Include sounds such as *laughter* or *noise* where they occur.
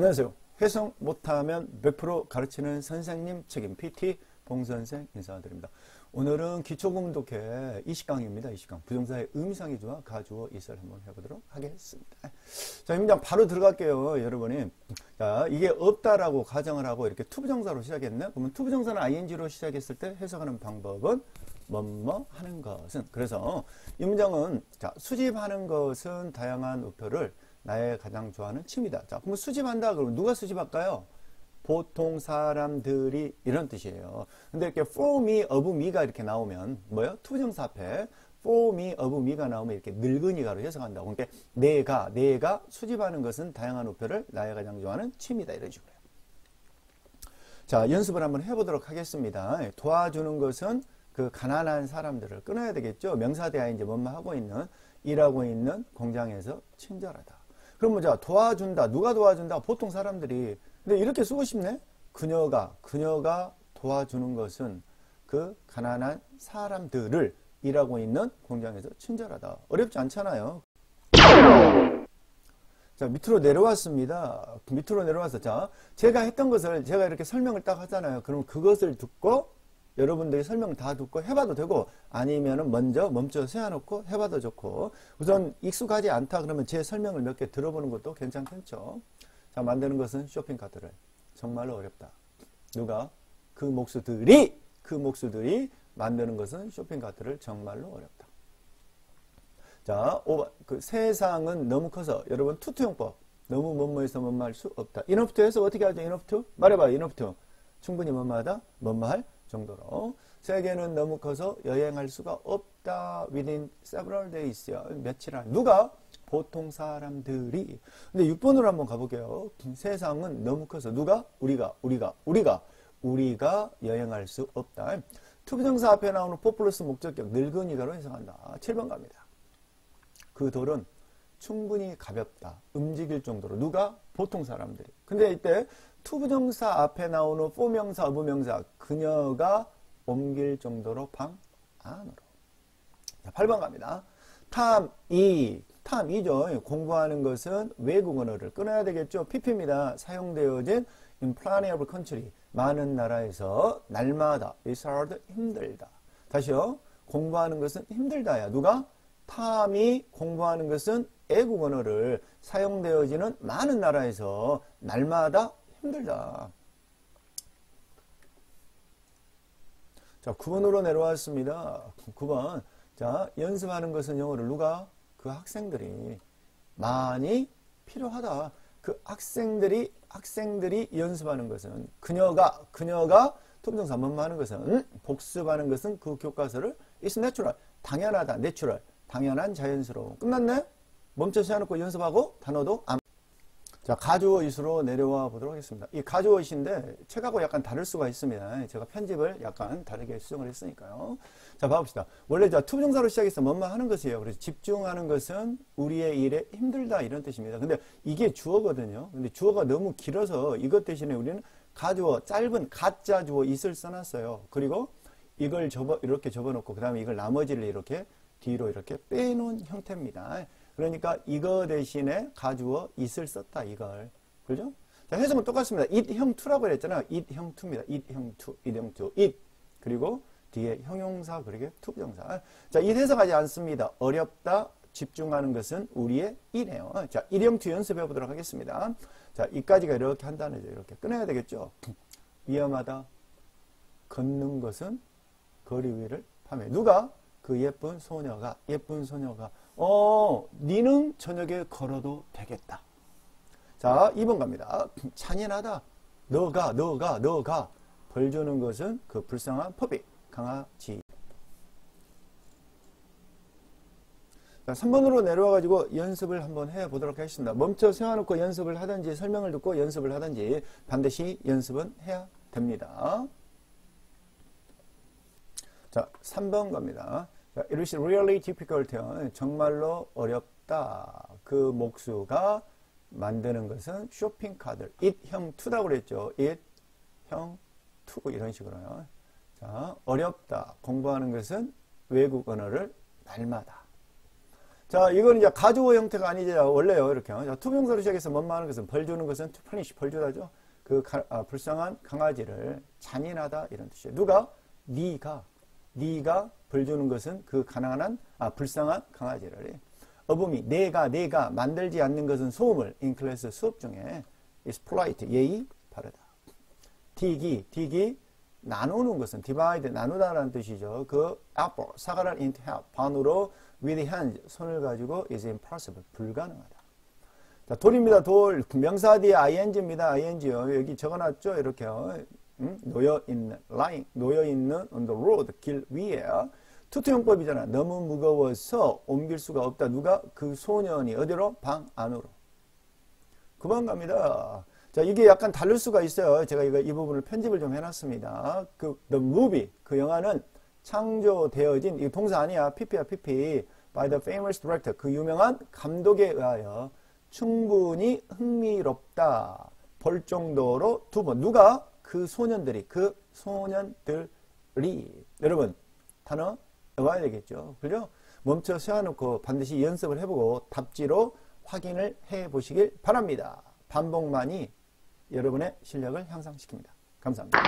안녕하세요. 해석 못하면 100% 가르치는 선생님 책임 PT 봉선생 인사드립니다. 오늘은 기초구문독해 20강입니다. 20강 부정사의 의미상의 주어와 가주어 it을 한번 해보도록 하겠습니다. 자, 입장 바로 들어갈게요. 여러분이 자, 이게 없다라고 가정을 하고 이렇게 to부정사로 시작했네. 그러면 to부정사는 ing로 시작했을 때 해석하는 방법은 뭐뭐 하는 것은 그래서 이 문장은 자, 수집하는 것은 다양한 우표를 나의 가장 좋아하는 취미다. 자, 그럼 수집한다 그러면 누가 수집할까요? 보통 사람들이 이런 뜻이에요. 근데 이렇게 for me, of me가 이렇게 나오면 뭐요? to부정사 앞에 for me, of me가 나오면 이렇게 은는이가로 해석한다고. 그러니까 내가 내가 수집하는 것은 다양한 우표를 나의 가장 좋아하는 취미다 이런 식으로. 자, 연습을 한번 해보도록 하겠습니다. 도와주는 것은 그 가난한 사람들을 끊어야 되겠죠. 명사대하 이제 뭔말 하고 있는 일하고 있는 공장에서 친절하다. 그러면 자 도와준다. 누가 도와준다? 보통 사람들이. 근데 이렇게 쓰고 싶네. 그녀가 그녀가 도와주는 것은 그 가난한 사람들을 일하고 있는 공장에서 친절하다. 어렵지 않잖아요. 자 밑으로 내려왔습니다. 밑으로 내려와서 자 제가 했던 것을 제가 이렇게 설명을 딱 하잖아요. 그럼 그것을 듣고 여러분들이 설명 다 듣고 해봐도 되고 아니면은 먼저 멈춰 세워놓고 해봐도 좋고 우선 익숙하지 않다 그러면 제 설명을 몇 개 들어보는 것도 괜찮겠죠. 자 만드는 것은 쇼핑 카트를 정말로 어렵다. 누가 그 목수들이 그 목수들이 만드는 것은 쇼핑 카트를 정말로 어렵다. 자, 오바, 그 세상은 너무 커서 여러분 too to용법 너무 뭐뭐해서 뭐뭐할 수 없다. enough to에서 어떻게 하죠? enough to 말해봐. enough to 충분히 뭐뭐하다 뭐뭐할 정도로 세계는 너무 커서 여행할 수가 없다. within several days. 며칠 안. 누가? 보통 사람들이. 근데 6번으로 한번 가볼게요. 세상은 너무 커서 누가? 우리가, 우리가, 우리가, 우리가 여행할 수 없다. to부정사 앞에 나오는 for 플러스 목적격 은는이가로 해석한다. 7번 갑니다. 그 돌은 충분히 가볍다. 움직일 정도로. 누가? 보통 사람들이. 근데 이때 to부정사 앞에 나오는 포명사, 어부명사 그녀가 옮길 정도로 방 안으로. 자, 8번 갑니다. 탐, 이, 탐이죠. 공부하는 것은 외국 언어를 끊어야 되겠죠. PP입니다. 사용되어진 in of country. 많은 나라에서 날마다 is hard 힘들다. 다시요. 공부하는 것은 힘들다야. 누가? 탐이 공부하는 것은 애국 언어를 사용되어지는 많은 나라에서 날마다 힘들다. 자, 9번으로 내려왔습니다. 9번. 자, 연습하는 것은 영어를 누가? 그 학생들이 많이 필요하다. 그 학생들이 학생들이 연습하는 것은 그녀가 그녀가 to부정사 뭐뭐 하는 것은 복습하는 것은 그 교과서를 is natural 당연하다 natural 당연한 자연스러운 끝났네 멈춰 세워놓고 연습하고 단어도 안 자, 가주어 it으로 내려와 보도록 하겠습니다. 이 가주어 it인데 책하고 약간 다를 수가 있습니다. 제가 편집을 약간 다르게 수정을 했으니까요. 자, 봐봅시다. 원래 자, to부정사로 시작해서 뭐뭐 하는 것이에요. 그래서 집중하는 것은 우리의 일에 힘들다 이런 뜻입니다. 근데 이게 주어거든요. 근데 주어가 너무 길어서 이것 대신에 우리는 가주어, 짧은 가짜 주어 it을 써놨어요. 그리고 이걸 접어, 이렇게 접어놓고 그 다음에 이걸 나머지를 이렇게 뒤로 이렇게 빼놓은 형태입니다. 그러니까 이거 대신에 가주어 it을 썼다 이걸 그죠? 자 해석은 똑같습니다. it 형 to라고 그랬잖아요. it 형 to입니다. it 형2, it 형2, it 그리고 뒤에 형용사 그리고 to부정사. 자, 이 해석하지 않습니다. 어렵다, 집중하는 것은 우리의 일이에요. 자, it 형 to 연습해 보도록 하겠습니다. 자, 이까지가 이렇게 한다는 거 이렇게 끊어야 되겠죠. 위험하다. 걷는 것은 거리 위를 파매. 누가? 그 예쁜 소녀가, 예쁜 소녀가 어, 니는 저녁에 걸어도 되겠다. 자, 2번 갑니다. *clears throat* 잔인하다. 너가, 너가, 너가. 벌 주는 것은 그 불쌍한 퍼비, 강아지. 자, 3번으로 내려와 가지고 연습을 한번 해보도록 하겠습니다. 멈춰 세워놓고 연습을 하든지 설명을 듣고 연습을 하든지 반드시 연습은 해야 됩니다. 자, 3번 갑니다. It is really difficult. 정말로 어렵다. 그 목수가 만드는 것은 쇼핑카드. it 형 2라고 그랬죠. it 형2 이런 식으로요. 자, 어렵다. 공부하는 것은 외국 언어를 날마다. 자, 이거는 이제 가주어 형태가 아니죠. 원래요. 이렇게. 자, 투명사로 시작해서 뭔말하는 것은 벌 주는 것은 punish, 벌 주다죠. 그 가, 아, 불쌍한 강아지를 잔인하다 이런 뜻이에요. 누가? 네가. 네가 벌 주는 것은 그 가난한 아, 불쌍한 강아지를. 어범이 내가 내가 만들지 않는 것은 소음을 in 클래스 수업 중에 is polite 예의 바르다. 딕이 딕이 나누는 것은 divide 나누다라는 뜻이죠. 그 apple 사과를 into half 반으로 with hand 손을 가지고 is impossible 불가능하다. 자, 돌입니다. 돌 명사 뒤에 ing입니다. ing요. 여기 적어놨죠. 이렇게요. 음? 놓여 있는 lying 놓여 있는 on the road 길 위에 투투용법이잖아. 너무 무거워서 옮길 수가 없다. 누가 그 소년이 어디로 방 안으로. 그만 갑니다. 자, 이게 약간 다를 수가 있어요. 제가 이거 이 부분을 편집을 좀 해놨습니다. 그 The Movie 그 영화는 창조되어진 이 동사 아니야. PP야 PP by the famous director 그 유명한 감독에 의하여 충분히 흥미롭다. 볼 정도로 두 번 누가 그 소년들이 그 소년들이 여러분 단어 외워야 되겠죠. 그죠? 멈춰 세워놓고 반드시 연습을 해보고 답지로 확인을 해보시길 바랍니다. 반복만이 여러분의 실력을 향상시킵니다. 감사합니다.